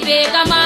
Bega Ma.